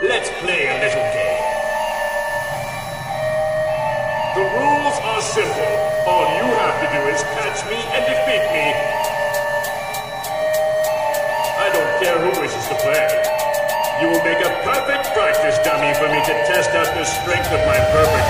Let's play a little game. The rules are simple. All you have to do is catch me and defeat me. I don't care who wishes to play. You will make a perfect practice dummy for me to test out the strength of my perfect.